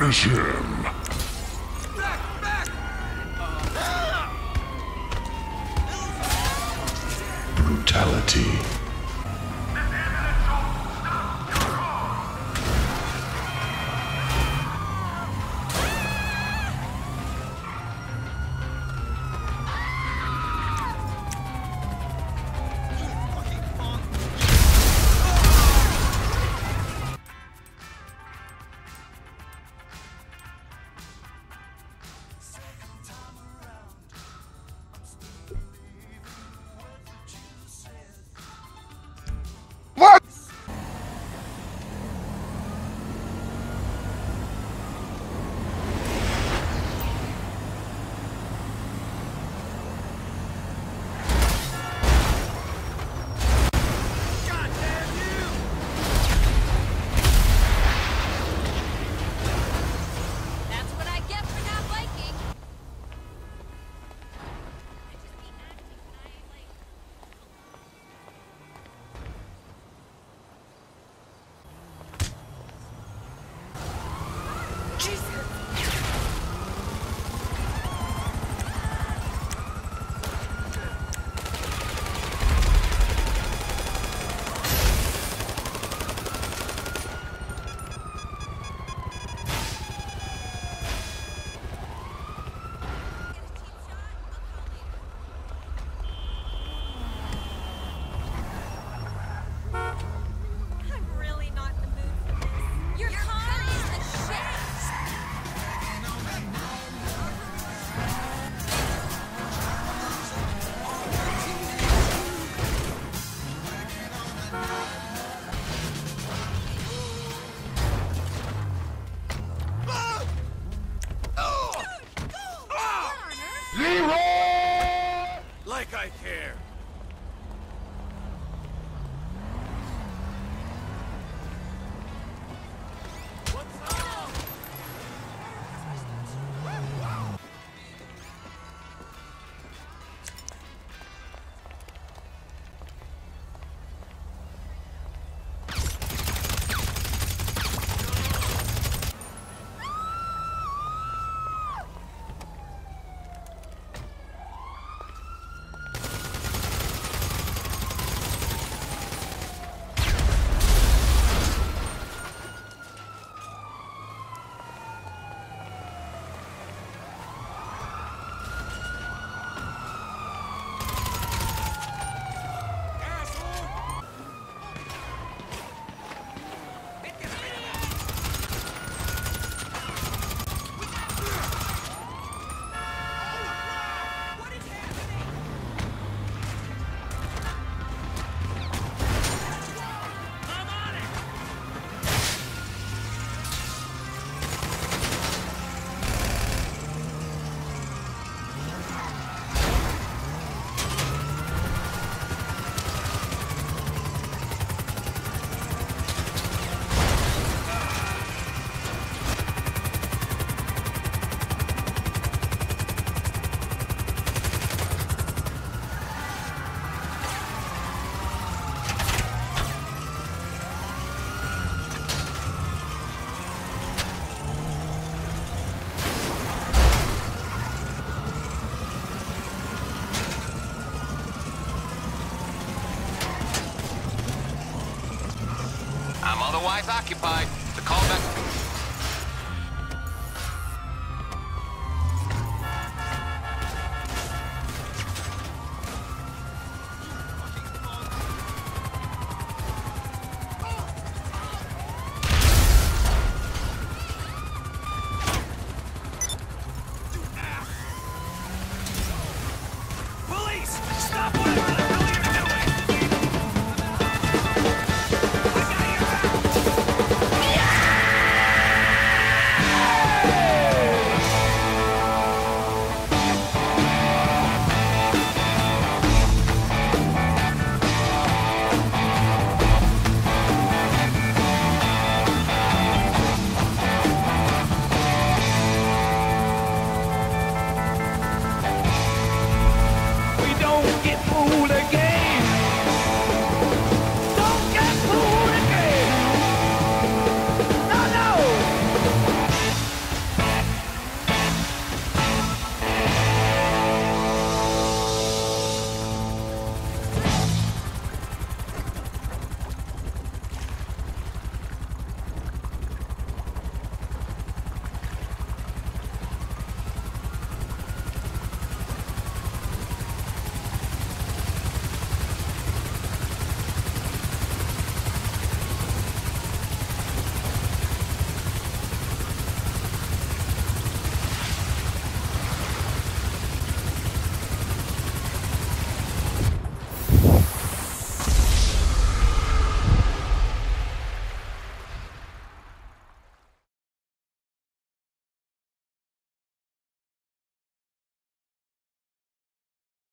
Finish him! Brutality. I'm otherwise occupied. The callback...